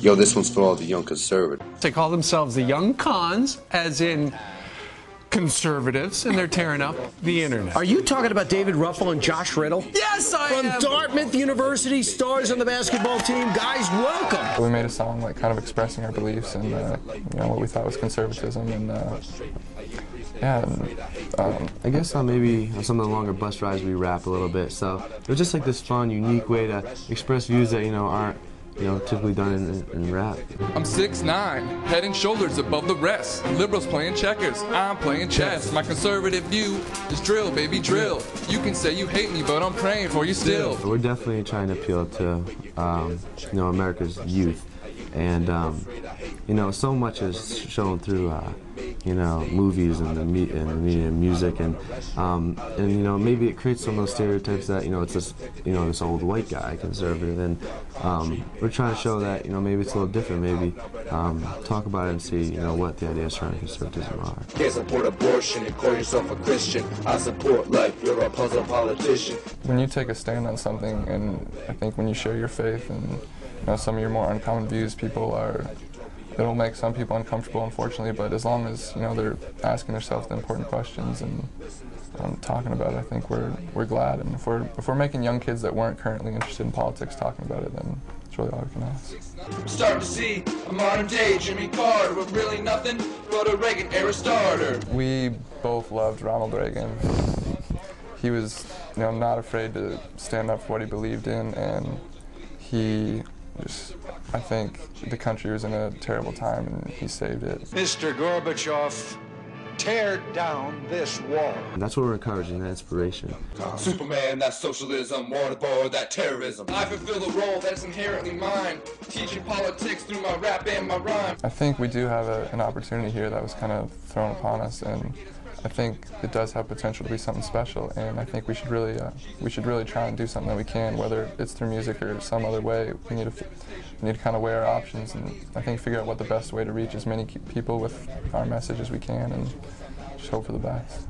Yo, this one's for all the young conservatives. They call themselves the Young Cons, as in conservatives, and they're tearing up the internet. Are you talking about David Ruffalo and Josh Riddle? Yes, I am. From am. Dartmouth University, stars on the basketball team. Guys, welcome. We made a song like kind of expressing our beliefs and uh, you know what we thought was conservatism and uh, yeah. Um, I guess on maybe on some of the longer bus rides we rap a little bit. So it was just like this fun, unique way to express views that you know aren't you know typically done in, in rap. I'm 6'9", head and shoulders above the rest. Liberals playing checkers, I'm playing chess. My conservative view is drill, baby, drill. You can say you hate me, but I'm praying for you still. We're definitely trying to appeal to um, you know America's youth, and um, you know so much is shown through uh, you know movies and the, me- and the media and music, and um, and you know maybe it creates some of those stereotypes that you know it's this you know this old white guy conservative, and um, we're trying to show that you know maybe it's a little different, maybe um, talk about it and see you know what the ideas surrounding conservatism are. Can't support abortion and call yourself a Christian. I support life. You're a puzzle politician. when you take a stand on something, and I think when you share your faith and you know some of your more uncommon views, people are. It'll make some people uncomfortable, unfortunately, but as long as you know they're asking themselves the important questions and um, talking about it, I think we're we're glad. And if we're if we're making young kids that weren't currently interested in politics talking about it, then it's really all we can ask. I'm starting to see a modern day Jimmy Carter, but really nothing but a Reagan era starter. We both loved Ronald Reagan. He was, you know, not afraid to stand up for what he believed in, and he just, I think the country was in a terrible time, and he saved it. Mr. Gorbachev, tear down this wall. And that's what we're encouraging, that inspiration. Superman, that's socialism, waterboard, that terrorism. I fulfill the role that's inherently mine, teaching politics through my rap and my rhyme. I think we do have a, an opportunity here that was kind of thrown upon us, and I think it does have potential to be something special. And I think we should really, uh, we should really try and do something that we can, whether it's through music or some other way. We need to, we need to kind of weigh our options, and I think figure out what the best way to reach as many people with our message as we can, and just hope for the best.